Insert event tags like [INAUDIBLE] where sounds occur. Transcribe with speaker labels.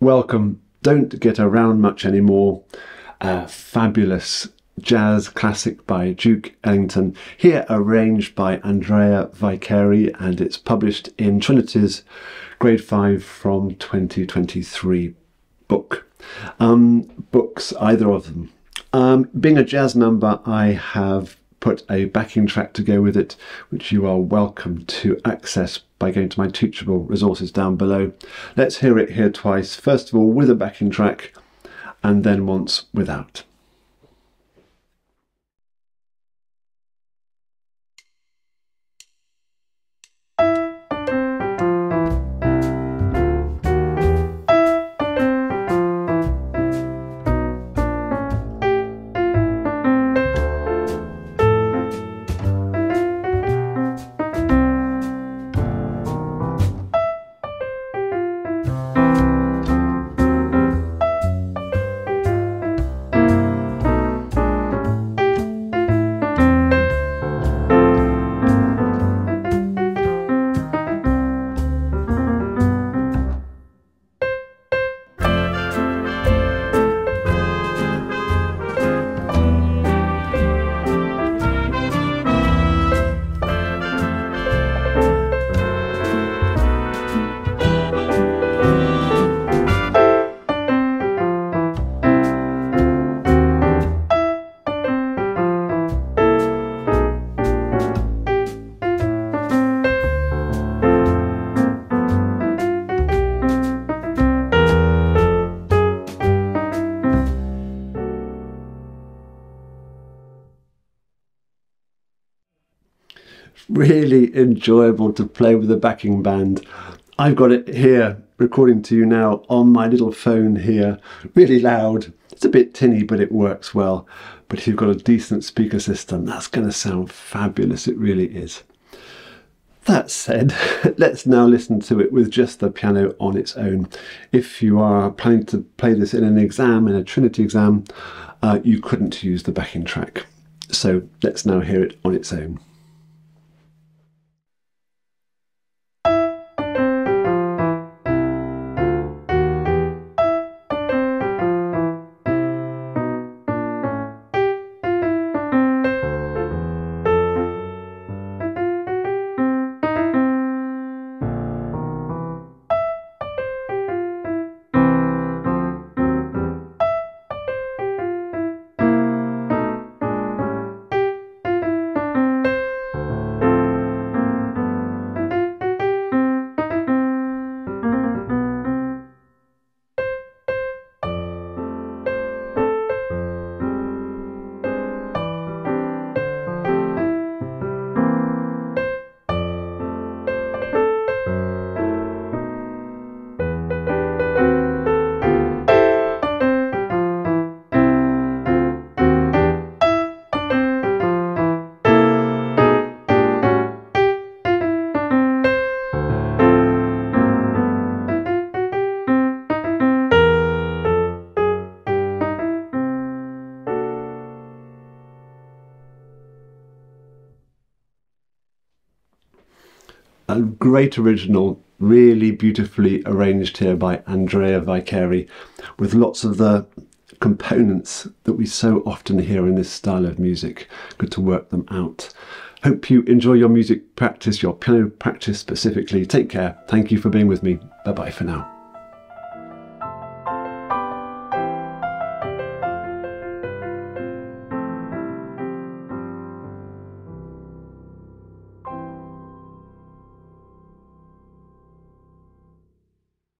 Speaker 1: welcome Don't Get Around Much Anymore, a fabulous jazz classic by Duke Ellington, here arranged by Andrea Vicari, and it's published in Trinity's Grade 5 from 2023 book. Um, books, either of them. Um, being a jazz number, I have put a backing track to go with it, which you are welcome to access by going to my Teachable resources down below. Let's hear it here twice. First of all, with a backing track, and then once without. Really enjoyable to play with a backing band. I've got it here recording to you now on my little phone here, really loud. It's a bit tinny, but it works well. But if you've got a decent speaker system, that's going to sound fabulous. It really is. That said, [LAUGHS] let's now listen to it with just the piano on its own. If you are planning to play this in an exam, in a Trinity exam, uh, you couldn't use the backing track. So let's now hear it on its own. A great original, really beautifully arranged here by Andrea Vicari, with lots of the components that we so often hear in this style of music. Good to work them out. Hope you enjoy your music practice, your piano practice specifically. Take care. Thank you for being with me. Bye bye for now.